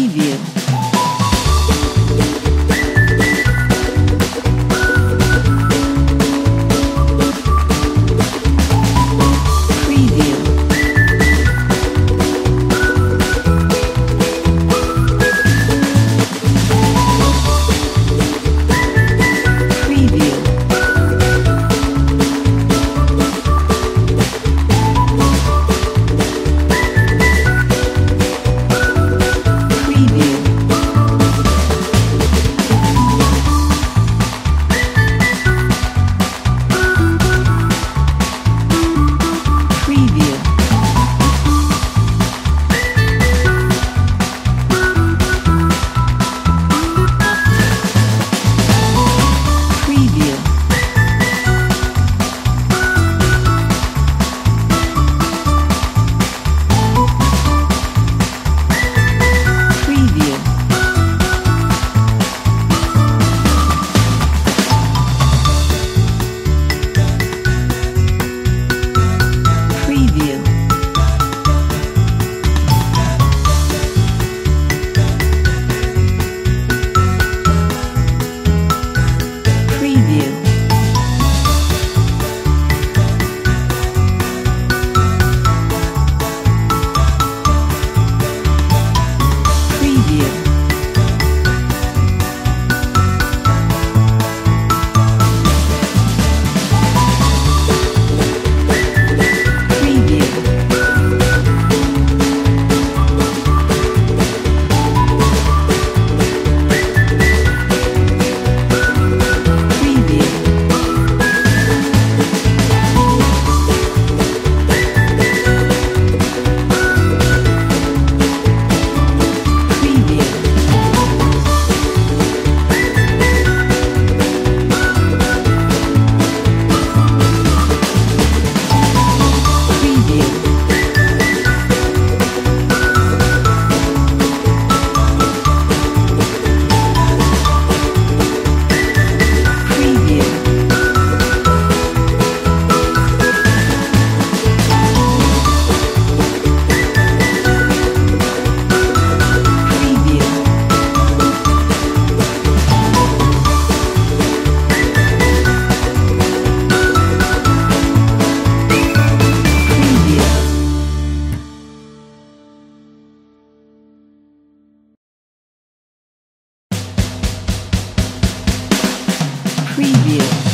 preview. preview.